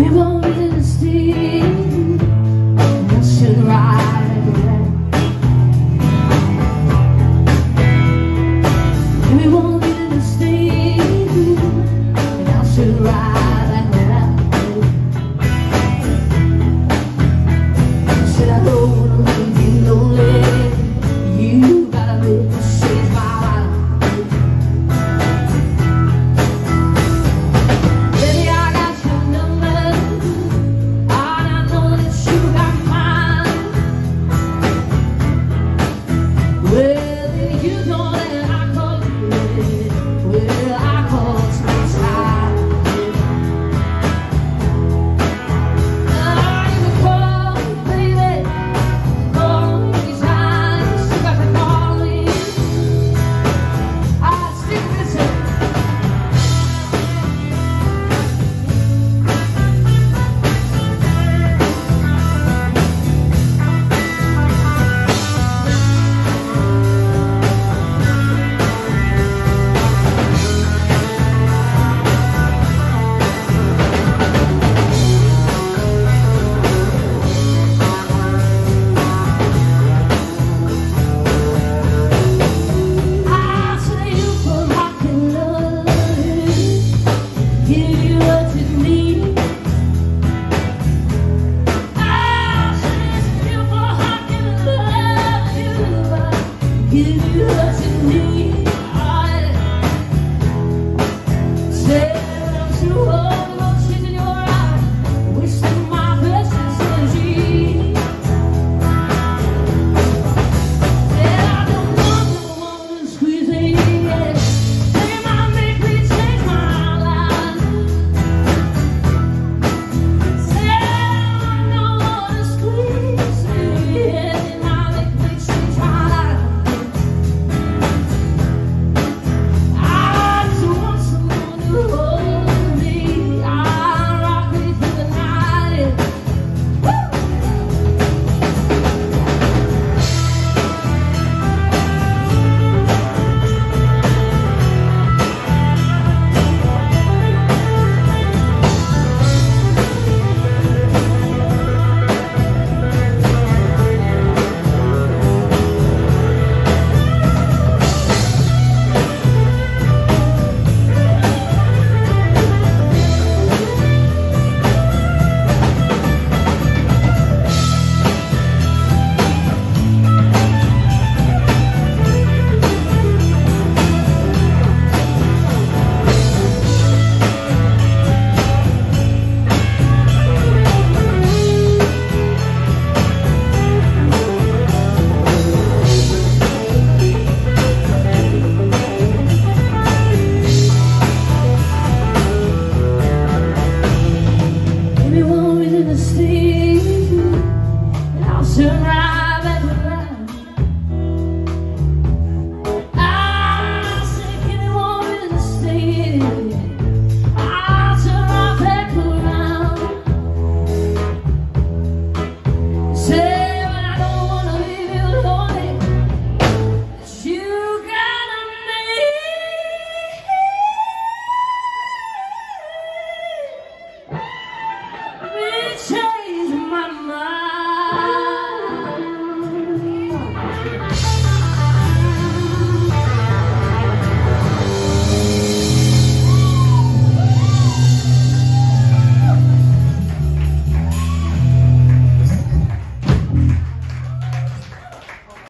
Move on